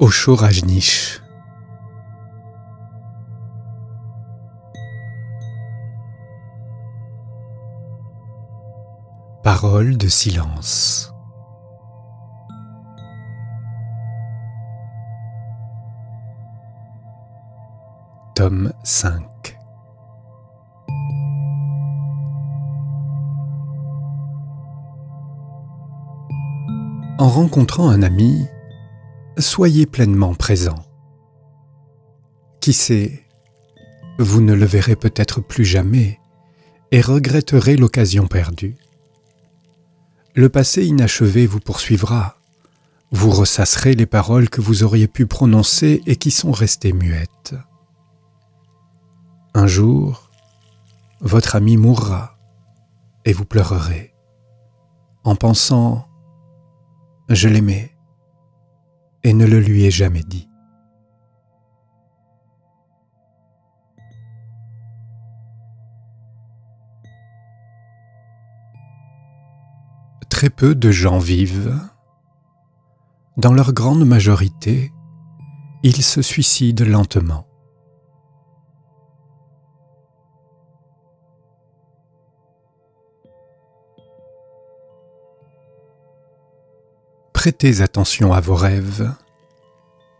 Osho Rajneesh. Parole de silence. Tome 5 En rencontrant un ami, soyez pleinement présent. Qui sait, vous ne le verrez peut-être plus jamais et regretterez l'occasion perdue. Le passé inachevé vous poursuivra, vous ressasserez les paroles que vous auriez pu prononcer et qui sont restées muettes. Un jour, votre ami mourra et vous pleurerez en pensant ⁇ Je l'aimais ⁇ et ne le lui ai jamais dit. Très peu de gens vivent. Dans leur grande majorité, ils se suicident lentement. Prêtez attention à vos rêves.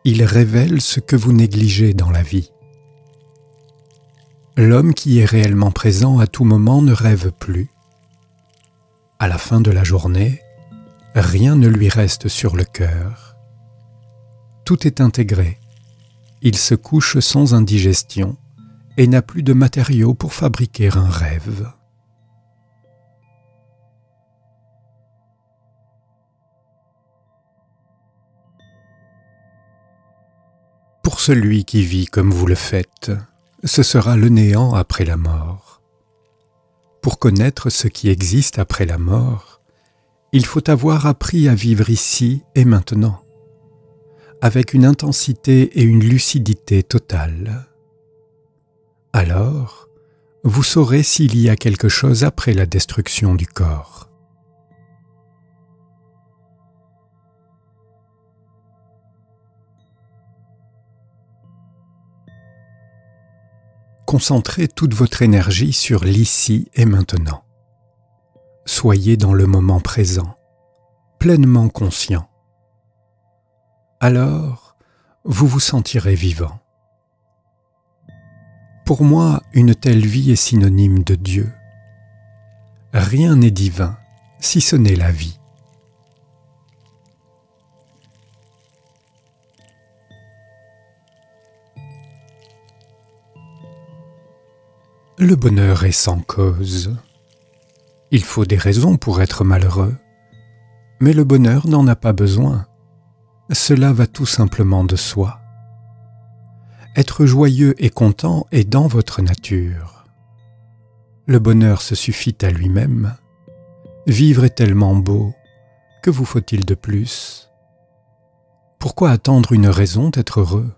Ils révèlent ce que vous négligez dans la vie. L'homme qui est réellement présent à tout moment ne rêve plus. À la fin de la journée, rien ne lui reste sur le cœur. Tout est intégré. Il se couche sans indigestion et n'a plus de matériaux pour fabriquer un rêve. Pour celui qui vit comme vous le faites, ce sera le néant après la mort. Pour connaître ce qui existe après la mort, il faut avoir appris à vivre ici et maintenant, avec une intensité et une lucidité totale. Alors, vous saurez s'il y a quelque chose après la destruction du corps. Concentrez toute votre énergie sur l'ici et maintenant. Soyez dans le moment présent, pleinement conscient. Alors, vous vous sentirez vivant. Pour moi, une telle vie est synonyme de Dieu. Rien n'est divin si ce n'est la vie. Le bonheur est sans cause. Il faut des raisons pour être malheureux, mais le bonheur n'en a pas besoin. Cela va tout simplement de soi. Être joyeux et content est dans votre nature. Le bonheur se suffit à lui-même. Vivre est tellement beau. Que vous faut-il de plus? Pourquoi attendre une raison d'être heureux?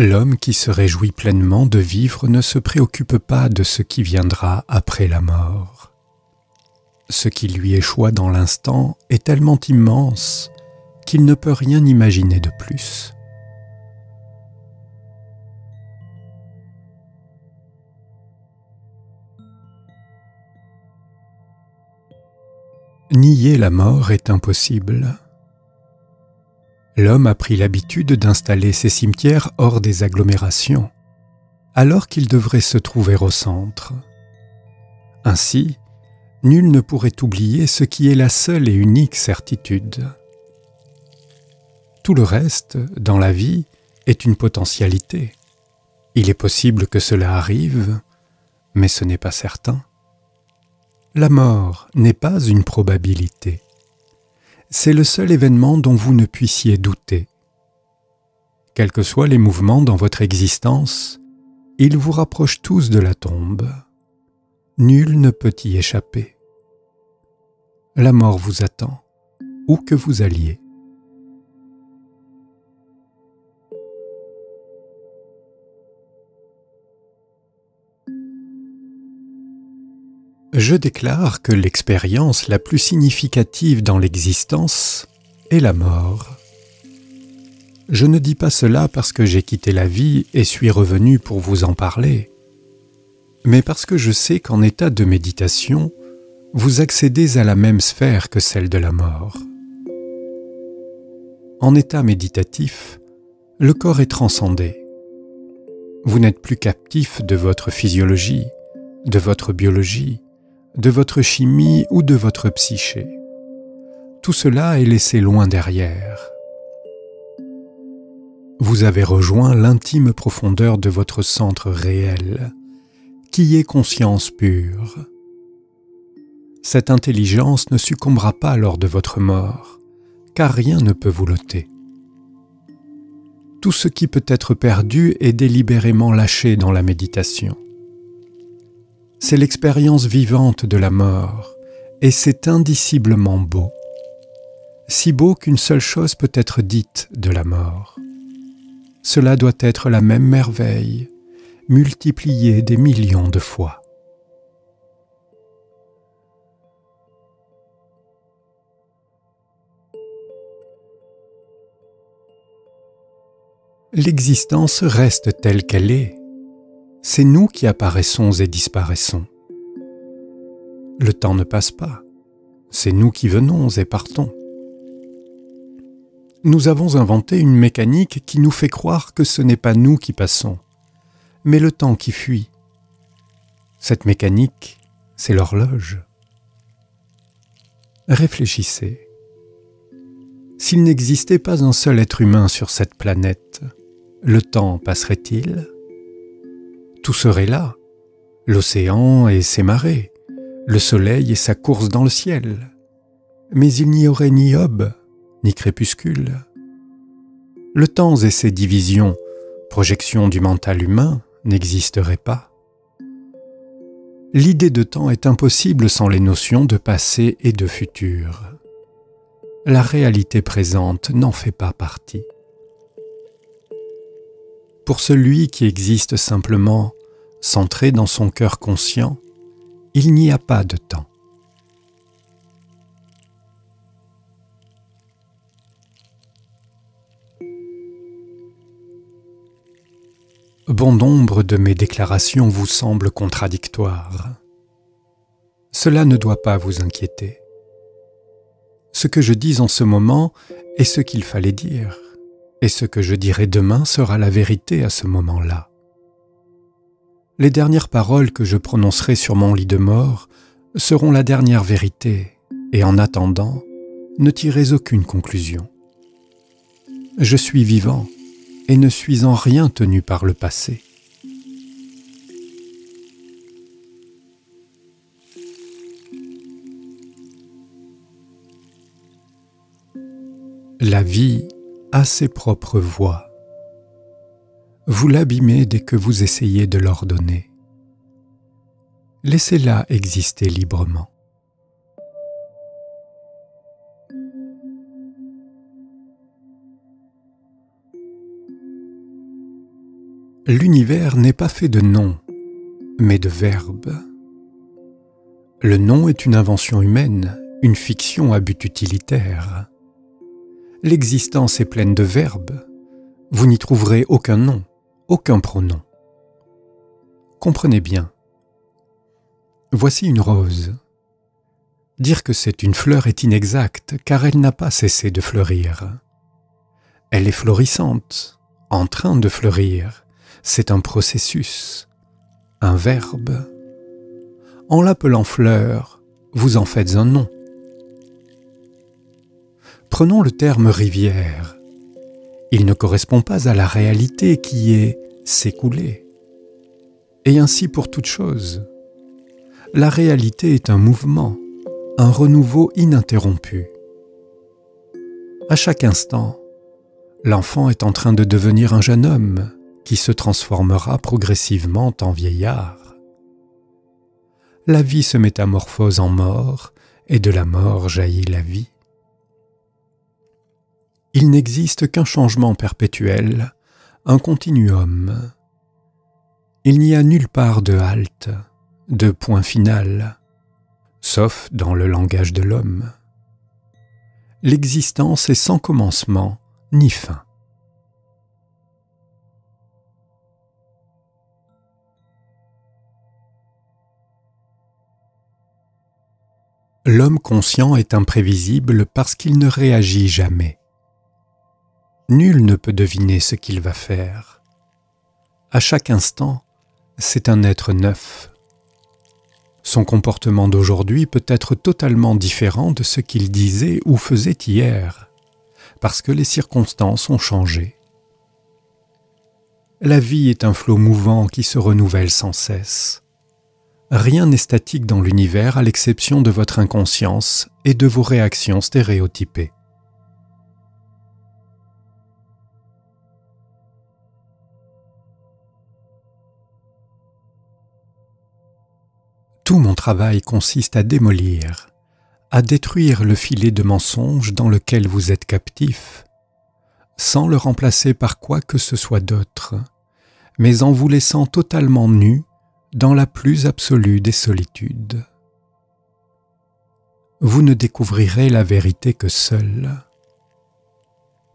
L'homme qui se réjouit pleinement de vivre ne se préoccupe pas de ce qui viendra après la mort. Ce qui lui échoit dans l'instant est tellement immense qu'il ne peut rien imaginer de plus. Nier la mort est impossible l'homme a pris l'habitude d'installer ses cimetières hors des agglomérations, alors qu'il devrait se trouver au centre. Ainsi, nul ne pourrait oublier ce qui est la seule et unique certitude. Tout le reste, dans la vie, est une potentialité. Il est possible que cela arrive, mais ce n'est pas certain. La mort n'est pas une probabilité c'est le seul événement dont vous ne puissiez douter. Quels que soient les mouvements dans votre existence, ils vous rapprochent tous de la tombe. Nul ne peut y échapper. La mort vous attend, où que vous alliez. Je déclare que l'expérience la plus significative dans l'existence est la mort. Je ne dis pas cela parce que j'ai quitté la vie et suis revenu pour vous en parler, mais parce que je sais qu'en état de méditation, vous accédez à la même sphère que celle de la mort. En état méditatif, le corps est transcendé. Vous n'êtes plus captif de votre physiologie, de votre biologie, de votre chimie ou de votre psyché. Tout cela est laissé loin derrière vous avez rejoint l'intime profondeur de votre centre réel, qui est conscience pure. Cette intelligence ne succombera pas lors de votre mort, car rien ne peut vous l'ôter. Tout ce qui peut être perdu est délibérément lâché dans la méditation. C'est l'expérience vivante de la mort, et c'est indiciblement beau. Si beau qu'une seule chose peut être dite de la mort cela doit être la même merveille, multipliée des millions de fois. L'existence reste telle qu'elle est. C'est nous qui apparaissons et disparaissons. Le temps ne passe pas. C'est nous qui venons et partons nous avons inventé une mécanique qui nous fait croire que ce n'est pas nous qui passons, mais le temps qui fuit. Cette mécanique, c'est l'horloge. Réfléchissez. S'il n'existait pas un seul être humain sur cette planète, le temps passerait-il? Tout serait là, l'océan et ses marées, le soleil et sa course dans le ciel. Mais il n'y aurait ni aube, ni crépuscule. Le temps et ses divisions, projections du mental humain, n'existeraient pas. L'idée de temps est impossible sans les notions de passé et de futur. La réalité présente n'en fait pas partie. Pour celui qui existe simplement, centré dans son cœur conscient, il n'y a pas de temps. bon nombre de mes déclarations vous semblent contradictoires. Cela ne doit pas vous inquiéter. Ce que je dis en ce moment est ce qu'il fallait dire, et ce que je dirai demain sera la vérité à ce moment-là. Les dernières paroles que je prononcerai sur mon lit de mort seront la dernière vérité, et en attendant, ne tirez aucune conclusion. Je suis vivant, et ne suis en rien tenu par le passé. La vie a ses propres voies. Vous l'abîmez dès que vous essayez de l'ordonner. Laissez-la exister librement. L'univers n'est pas fait de noms, mais de verbes. Le nom est une invention humaine, une fiction à but utilitaire. L'existence est pleine de verbes. Vous n'y trouverez aucun nom, aucun pronom. Comprenez bien. Voici une rose. Dire que c'est une fleur est inexact car elle n'a pas cessé de fleurir. Elle est florissante, en train de fleurir, c'est un processus, un verbe. En l'appelant fleur, vous en faites un nom. Prenons le terme rivière. Il ne correspond pas à la réalité qui est s'écouler. Et ainsi pour toute chose. La réalité est un mouvement, un renouveau ininterrompu. À chaque instant, l'enfant est en train de devenir un jeune homme, qui se transformera progressivement en vieillard. La vie se métamorphose en mort, et de la mort jaillit la vie. Il n'existe qu'un changement perpétuel, un continuum. Il n'y a nulle part de halte, de point final, sauf dans le langage de l'homme. L'existence est sans commencement ni fin. L'homme conscient est imprévisible parce qu'il ne réagit jamais. Nul ne peut deviner ce qu'il va faire. À chaque instant, c'est un être neuf. Son comportement d'aujourd'hui peut être totalement différent de ce qu'il disait ou faisait hier, parce que les circonstances ont changé. La vie est un flot mouvant qui se renouvelle sans cesse. Rien n'est statique dans l'univers à l'exception de votre inconscience et de vos réactions stéréotypées. Tout mon travail consiste à démolir, à détruire le filet de mensonge dans lequel vous êtes captif, sans le remplacer par quoi que ce soit d'autre, mais en vous laissant totalement nu dans la plus absolue des solitudes. Vous ne découvrirez la vérité que seul,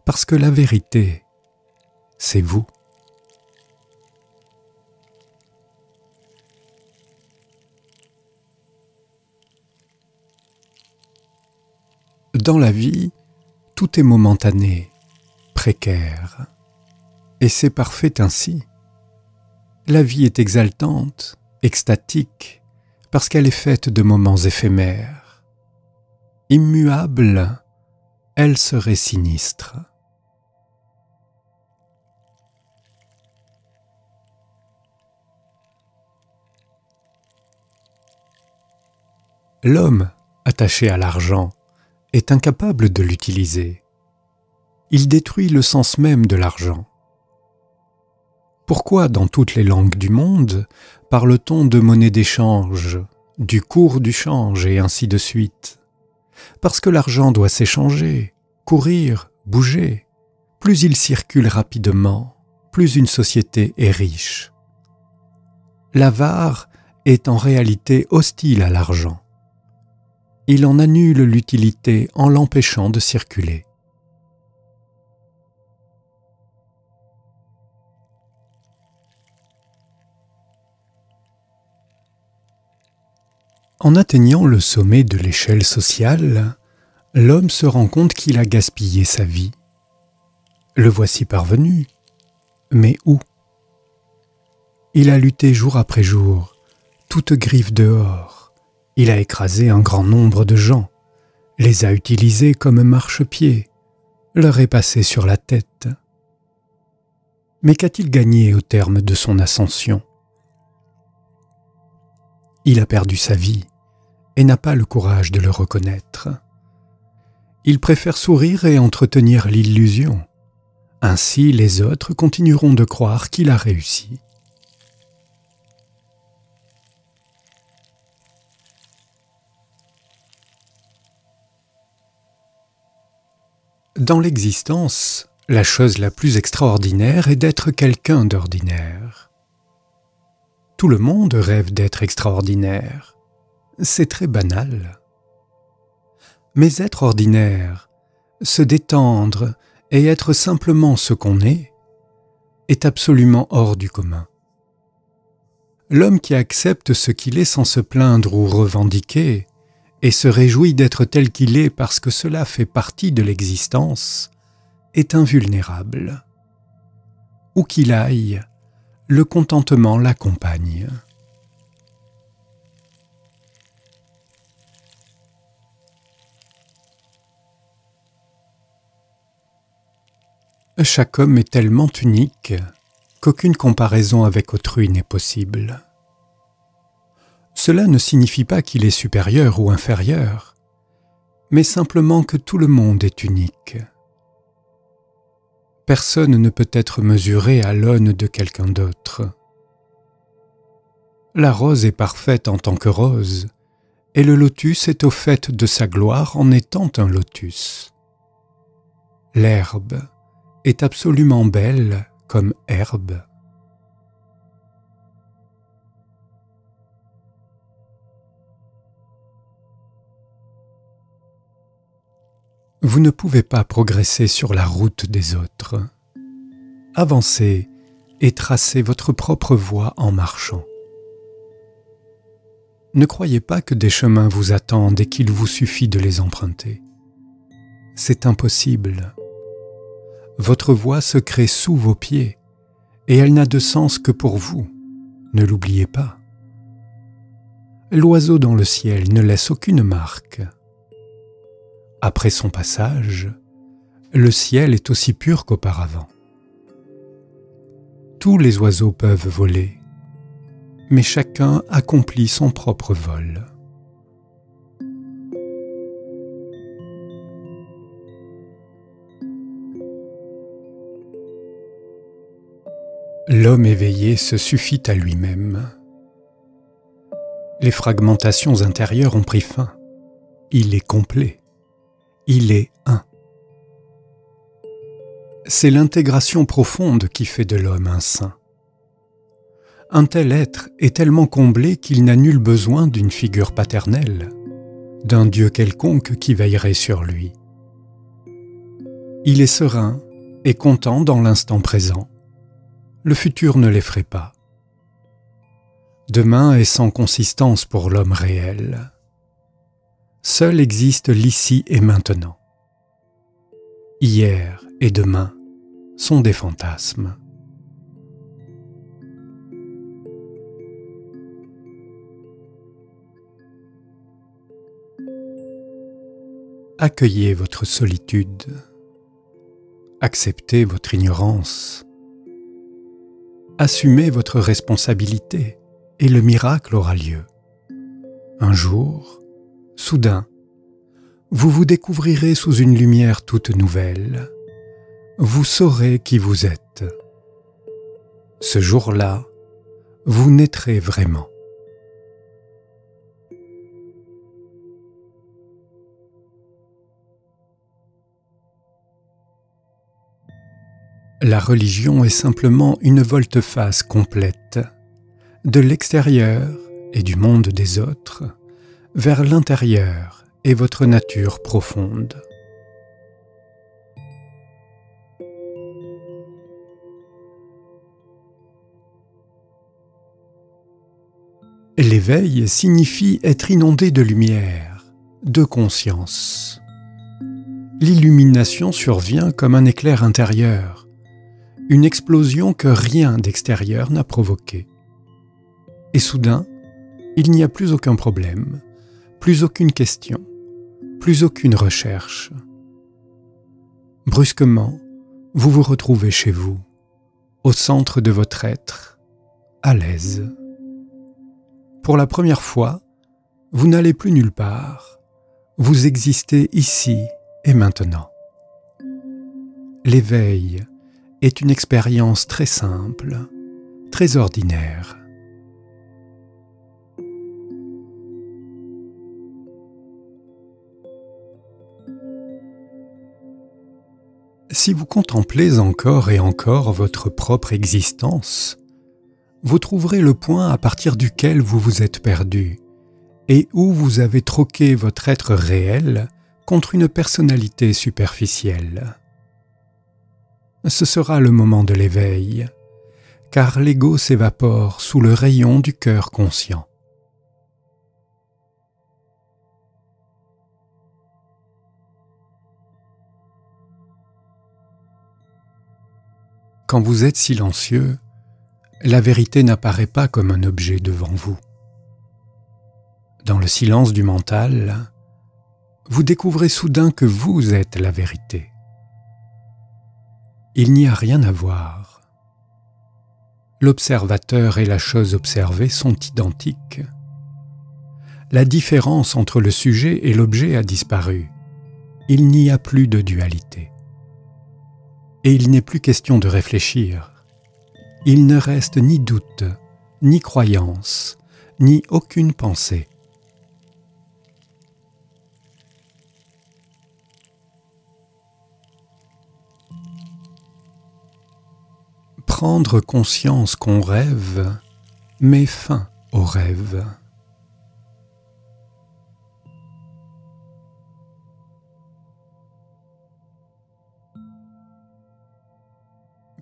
parce que la vérité, c'est vous. Dans la vie, tout est momentané, précaire, et c'est parfait ainsi. La vie est exaltante, extatique, parce qu'elle est faite de moments éphémères. Immuable, elle serait sinistre. L'homme, attaché à l'argent, est incapable de l'utiliser. Il détruit le sens même de l'argent. Pourquoi dans toutes les langues du monde parle-t-on de monnaie d'échange, du cours du change et ainsi de suite? Parce que l'argent doit s'échanger, courir, bouger. Plus il circule rapidement, plus une société est riche. L'avare est en réalité hostile à l'argent. Il en annule l'utilité en l'empêchant de circuler. En atteignant le sommet de l'échelle sociale, l'homme se rend compte qu'il a gaspillé sa vie. Le voici parvenu. Mais où? Il a lutté jour après jour, toute griffe dehors. Il a écrasé un grand nombre de gens, les a utilisés comme marchepieds, leur est passé sur la tête. Mais qu'a-t-il gagné au terme de son ascension? Il a perdu sa vie, et n'a pas le courage de le reconnaître. Il préfère sourire et entretenir l'illusion. Ainsi les autres continueront de croire qu'il a réussi. Dans l'existence, la chose la plus extraordinaire est d'être quelqu'un d'ordinaire. Tout le monde rêve d'être extraordinaire c'est très banal. Mais être ordinaire, se détendre et être simplement ce qu'on est, est absolument hors du commun. L'homme qui accepte ce qu'il est sans se plaindre ou revendiquer, et se réjouit d'être tel qu'il est parce que cela fait partie de l'existence, est invulnérable. Où qu'il aille, le contentement l'accompagne. Chaque homme est tellement unique qu'aucune comparaison avec autrui n'est possible. Cela ne signifie pas qu'il est supérieur ou inférieur, mais simplement que tout le monde est unique. Personne ne peut être mesuré à l'aune de quelqu'un d'autre. La rose est parfaite en tant que rose, et le lotus est au fait de sa gloire en étant un lotus. L'herbe, est absolument belle comme herbe. Vous ne pouvez pas progresser sur la route des autres. Avancez et tracez votre propre voie en marchant. Ne croyez pas que des chemins vous attendent et qu'il vous suffit de les emprunter. C'est impossible. Votre voie se crée sous vos pieds et elle n'a de sens que pour vous. Ne l'oubliez pas. L'oiseau dans le ciel ne laisse aucune marque. Après son passage, le ciel est aussi pur qu'auparavant. Tous les oiseaux peuvent voler, mais chacun accomplit son propre vol. L'homme éveillé se suffit à lui-même. Les fragmentations intérieures ont pris fin. Il est complet. Il est un. C'est l'intégration profonde qui fait de l'homme un saint. Un tel être est tellement comblé qu'il n'a nul besoin d'une figure paternelle, d'un Dieu quelconque qui veillerait sur lui. Il est serein et content dans l'instant présent le futur ne l'effraie pas. Demain est sans consistance pour l'homme réel. Seul existe l'ici et maintenant. Hier et demain sont des fantasmes. Accueillez votre solitude, acceptez votre ignorance, assumez votre responsabilité et le miracle aura lieu. Un jour, soudain, vous vous découvrirez sous une lumière toute nouvelle. Vous saurez qui vous êtes. Ce jour-là, vous naîtrez vraiment. La religion est simplement une volte-face complète, de l'extérieur et du monde des autres, vers l'intérieur et votre nature profonde. L'éveil signifie être inondé de lumière, de conscience. L'illumination survient comme un éclair intérieur, une explosion que rien d'extérieur n'a provoquée. Et soudain, il n'y a plus aucun problème, plus aucune question, plus aucune recherche. Brusquement, vous vous retrouvez chez vous, au centre de votre être, à l'aise. Pour la première fois, vous n'allez plus nulle part, vous existez ici et maintenant. L'éveil, est une expérience très simple, très ordinaire. Si vous contemplez encore et encore votre propre existence, vous trouverez le point à partir duquel vous vous êtes perdu et où vous avez troqué votre être réel contre une personnalité superficielle ce sera le moment de l'éveil, car l'ego s'évapore sous le rayon du cœur conscient. Quand vous êtes silencieux, la vérité n'apparaît pas comme un objet devant vous. Dans le silence du mental, vous découvrez soudain que vous êtes la vérité il n'y a rien à voir. L'observateur et la chose observée sont identiques. La différence entre le sujet et l'objet a disparu. Il n'y a plus de dualité. Et il n'est plus question de réfléchir. Il ne reste ni doute, ni croyance, ni aucune pensée. prendre conscience qu'on rêve met fin au rêve.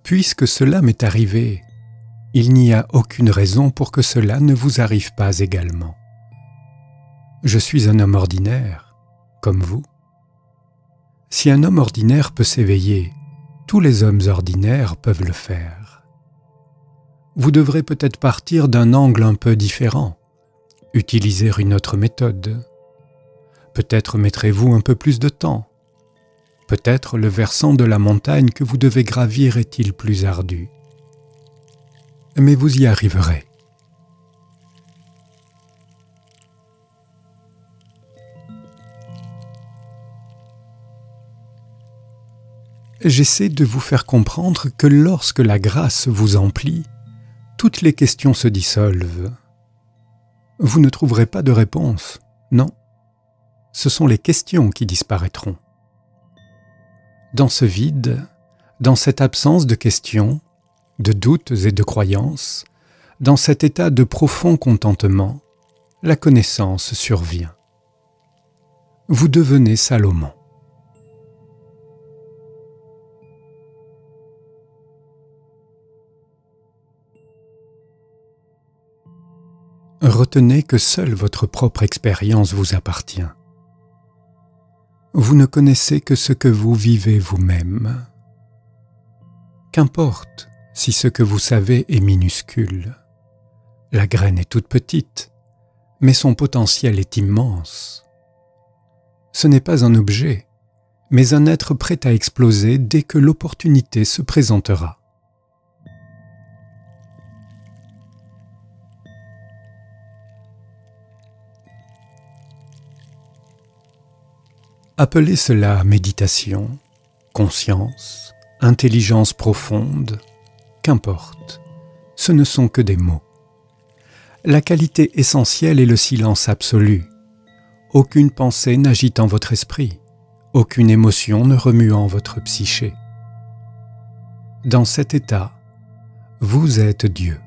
Puisque cela m'est arrivé, il n'y a aucune raison pour que cela ne vous arrive pas également. Je suis un homme ordinaire, comme vous. Si un homme ordinaire peut s'éveiller, tous les hommes ordinaires peuvent le faire. Vous devrez peut-être partir d'un angle un peu différent, utiliser une autre méthode. Peut-être mettrez-vous un peu plus de temps. Peut-être le versant de la montagne que vous devez gravir est-il plus ardu. Mais vous y arriverez. J'essaie de vous faire comprendre que lorsque la grâce vous emplit, toutes les questions se dissolvent. Vous ne trouverez pas de réponse, non. Ce sont les questions qui disparaîtront. Dans ce vide, dans cette absence de questions, de doutes et de croyances, dans cet état de profond contentement, la connaissance survient. Vous devenez Salomon. Retenez que seule votre propre expérience vous appartient. Vous ne connaissez que ce que vous vivez vous-même. Qu'importe si ce que vous savez est minuscule. La graine est toute petite, mais son potentiel est immense. Ce n'est pas un objet, mais un être prêt à exploser dès que l'opportunité se présentera. Appelez cela méditation, conscience, intelligence profonde, qu'importe, ce ne sont que des mots. La qualité essentielle est le silence absolu. Aucune pensée n'agitant votre esprit, aucune émotion ne remuant votre psyché. Dans cet état, vous êtes Dieu.